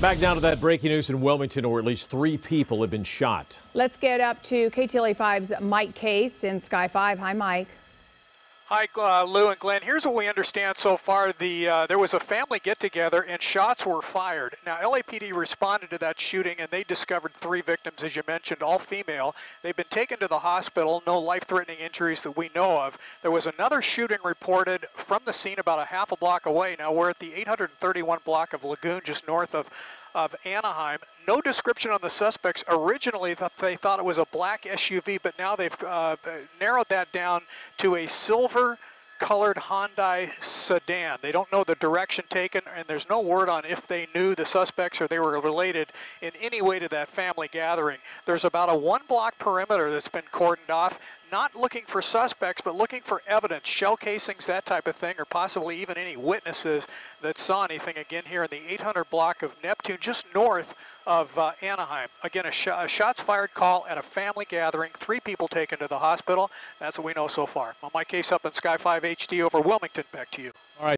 Back down to that breaking news in Wilmington, where at least three people have been shot. Let's get up to KTLA 5's Mike Case in Sky 5. Hi, Mike. Hi, uh, Lou and Glenn. Here's what we understand so far. The uh, there was a family get-together and shots were fired. Now, LAPD responded to that shooting and they discovered three victims, as you mentioned, all female. They've been taken to the hospital. No life-threatening injuries that we know of. There was another shooting reported from the scene about a half a block away. Now we're at the 831 block of Lagoon, just north of of Anaheim. No description on the suspects. Originally, they thought it was a black SUV, but now they've uh, narrowed that down to a silver colored Hyundai sedan. They don't know the direction taken, and there's no word on if they knew the suspects or they were related in any way to that family gathering. There's about a one block perimeter that's been cordoned off not looking for suspects, but looking for evidence, shell casings, that type of thing, or possibly even any witnesses that saw anything again here in the 800 block of Neptune, just north of uh, Anaheim. Again, a, sh a, shots fired call at a family gathering, three people taken to the hospital. That's what we know so far. On Mike Case up in Sky 5 HD over Wilmington, back to you. All right.